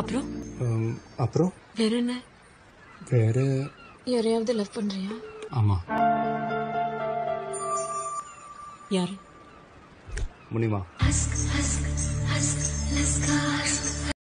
அப்புறம்? அப்புறம்? வேற என்ன? வேற யாரையாவது லவ் பண்றியா? ஆமா. யாரு? முனிமா.